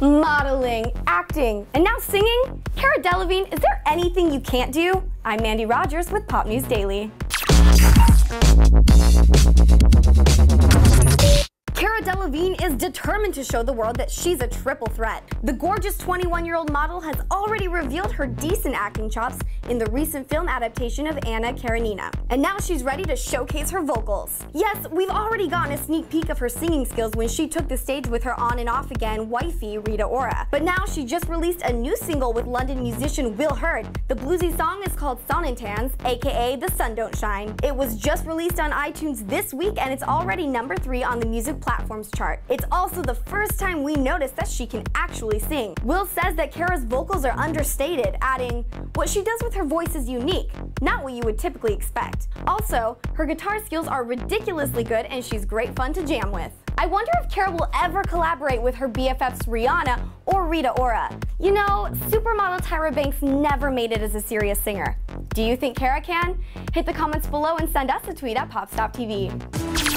modeling, acting, and now singing? Cara Delevingne, is there anything you can't do? I'm Mandy Rogers with Pop News Daily. Delevingne is determined to show the world that she's a triple threat. The gorgeous 21-year-old model has already revealed her decent acting chops in the recent film adaptation of Anna Karenina. And now she's ready to showcase her vocals. Yes, we've already gotten a sneak peek of her singing skills when she took the stage with her on and off again wifey Rita Ora. But now she just released a new single with London musician Will Heard. The bluesy song is called Sonnentanz, aka The Sun Don't Shine. It was just released on iTunes this week and it's already number 3 on the music platforms chart. It's also the first time we notice that she can actually sing. Will says that Cara's vocals are understated, adding, What she does with her voice is unique, not what you would typically expect. Also, her guitar skills are ridiculously good and she's great fun to jam with. I wonder if Cara will ever collaborate with her BFFs Rihanna or Rita Ora. You know, supermodel Tyra Banks never made it as a serious singer. Do you think Cara can? Hit the comments below and send us a tweet at PopStopTV.